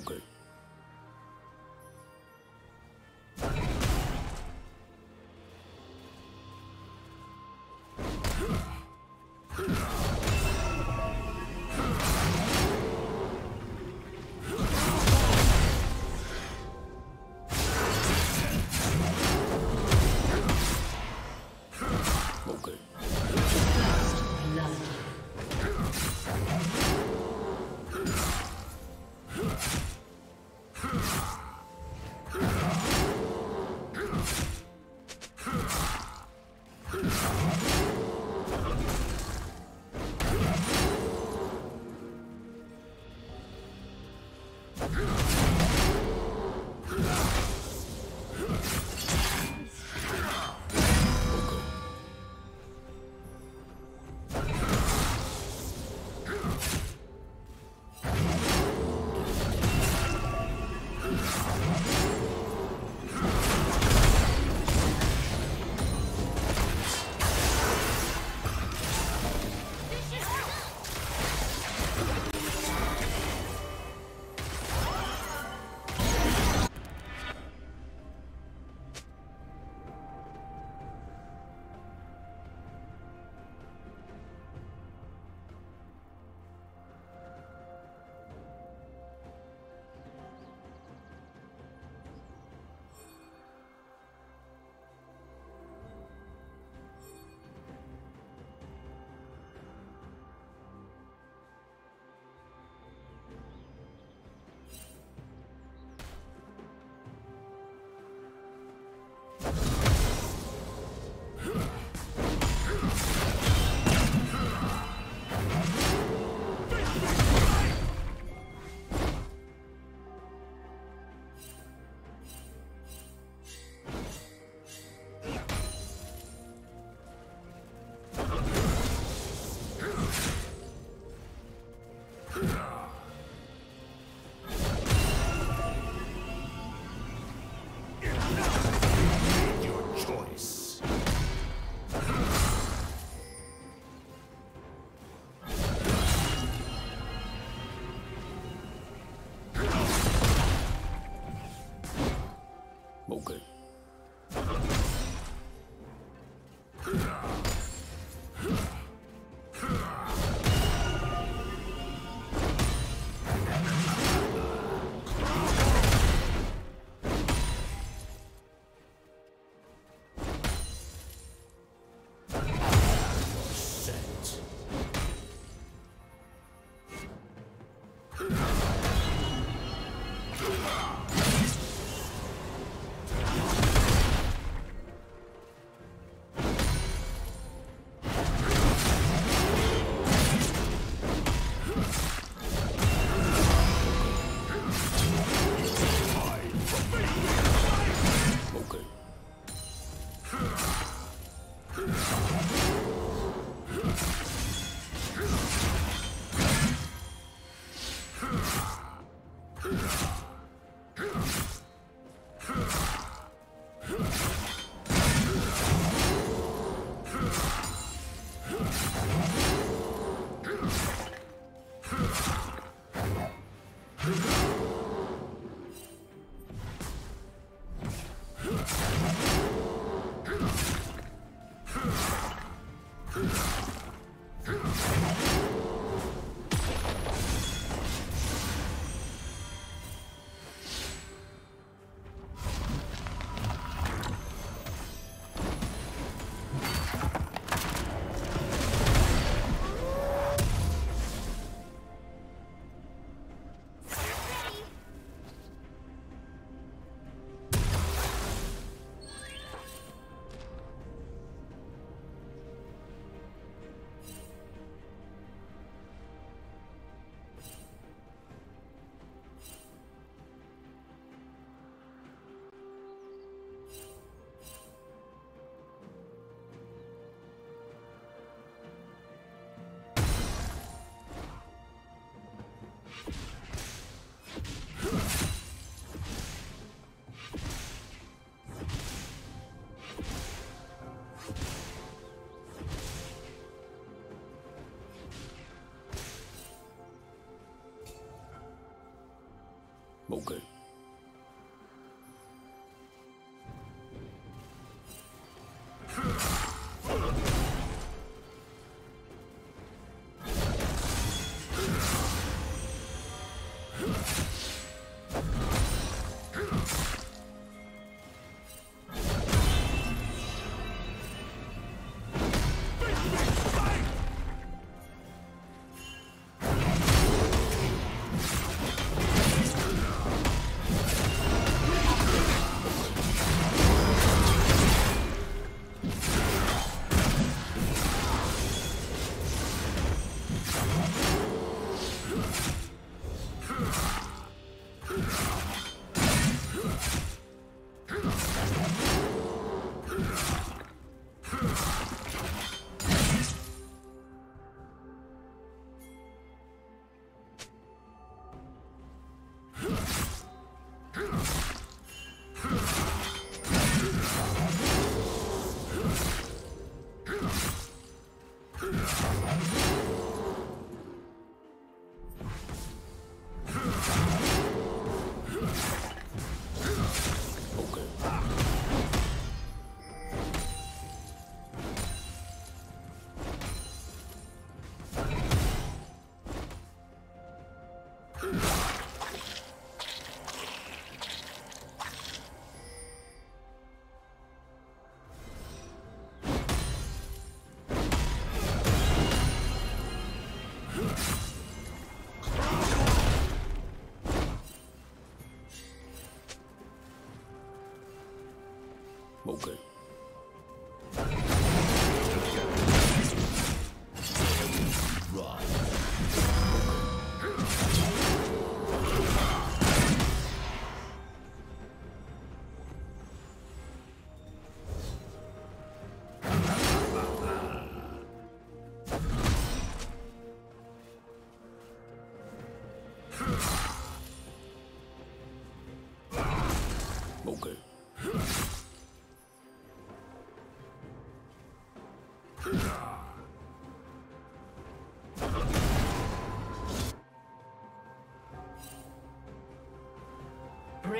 Okay. Okay. Your Okay.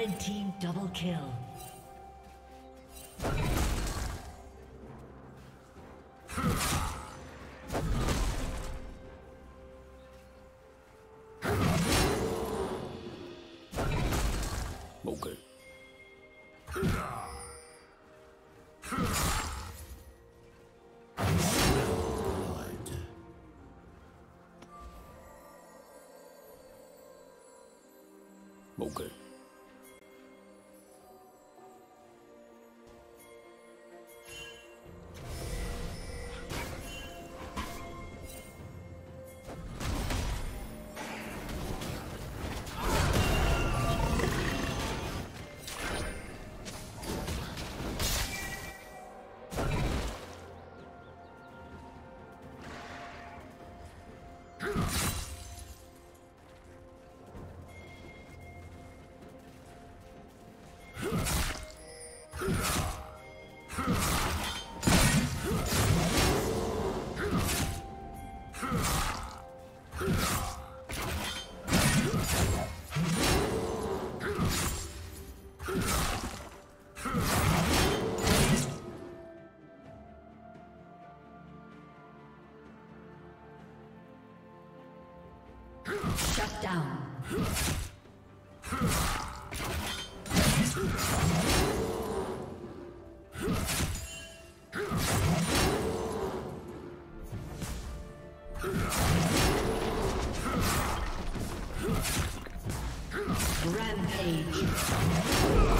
Red team double kill. Okay. Rampage.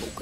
ok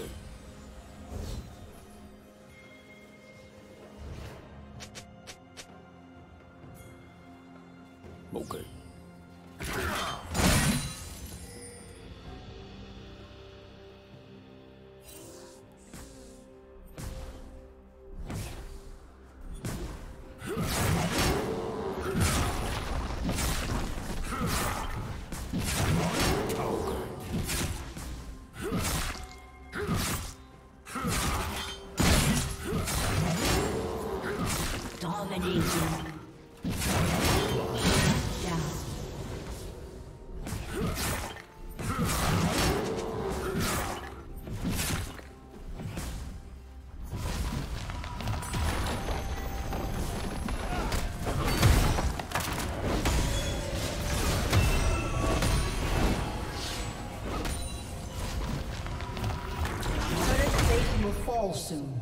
soon.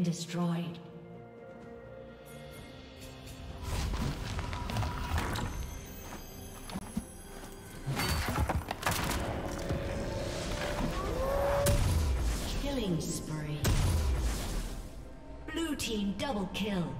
been destroyed. Killing spree. Blue team double kill.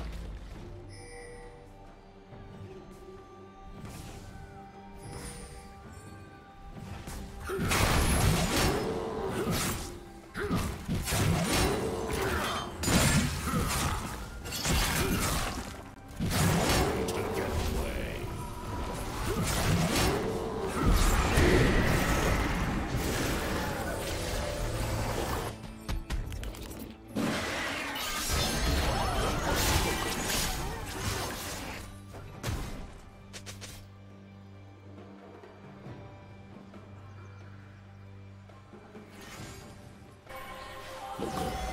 Blue